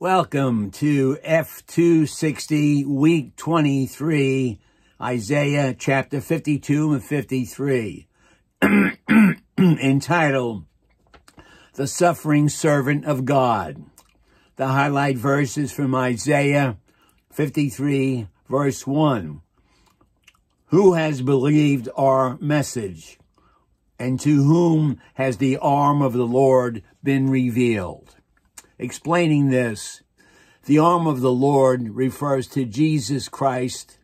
Welcome to F260, week 23, Isaiah chapter 52 and 53, entitled The Suffering Servant of God. The highlight verses from Isaiah 53, verse 1. Who has believed our message? And to whom has the arm of the Lord been revealed? Explaining this, the arm of the Lord refers to Jesus Christ.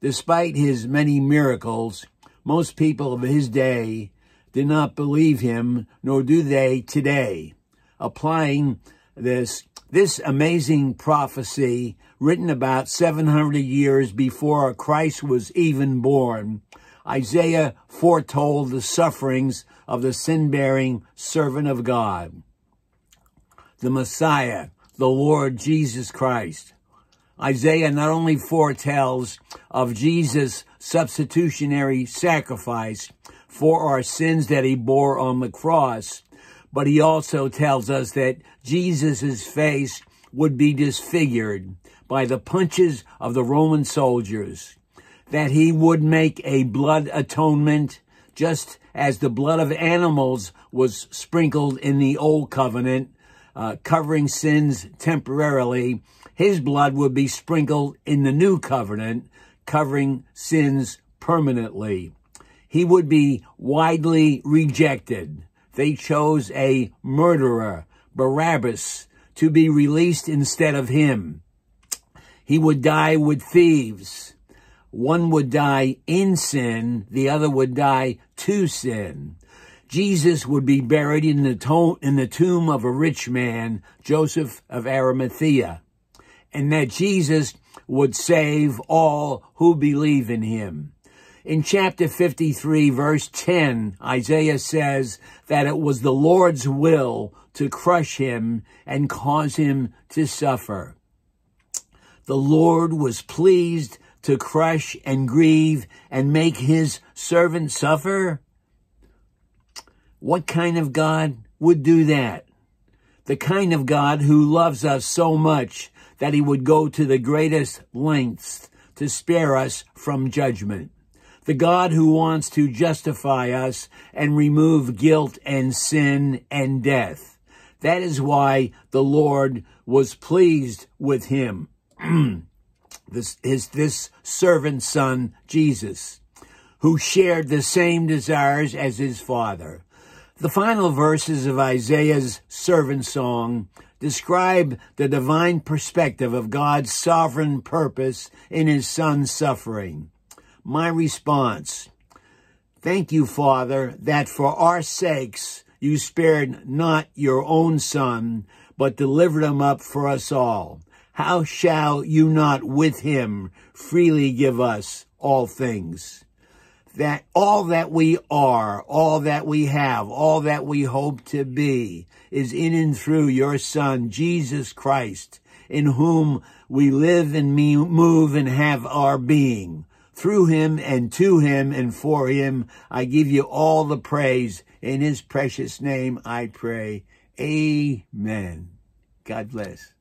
Despite his many miracles, most people of his day did not believe him, nor do they today. Applying this, this amazing prophecy written about 700 years before Christ was even born, Isaiah foretold the sufferings of the sin-bearing servant of God the Messiah, the Lord Jesus Christ. Isaiah not only foretells of Jesus' substitutionary sacrifice for our sins that he bore on the cross, but he also tells us that Jesus' face would be disfigured by the punches of the Roman soldiers, that he would make a blood atonement just as the blood of animals was sprinkled in the old covenant uh, covering sins temporarily, his blood would be sprinkled in the new covenant, covering sins permanently. He would be widely rejected. They chose a murderer, Barabbas, to be released instead of him. He would die with thieves. One would die in sin, the other would die to sin. Jesus would be buried in the, tomb, in the tomb of a rich man, Joseph of Arimathea, and that Jesus would save all who believe in him. In chapter 53, verse 10, Isaiah says that it was the Lord's will to crush him and cause him to suffer. The Lord was pleased to crush and grieve and make his servant suffer? What kind of God would do that? The kind of God who loves us so much that he would go to the greatest lengths to spare us from judgment. The God who wants to justify us and remove guilt and sin and death. That is why the Lord was pleased with him. this is this servant son, Jesus, who shared the same desires as his father. The final verses of Isaiah's servant song describe the divine perspective of God's sovereign purpose in his son's suffering. My response, thank you, Father, that for our sakes you spared not your own son, but delivered him up for us all. How shall you not with him freely give us all things? That all that we are, all that we have, all that we hope to be is in and through your Son, Jesus Christ, in whom we live and move and have our being. Through him and to him and for him, I give you all the praise. In his precious name I pray. Amen. God bless.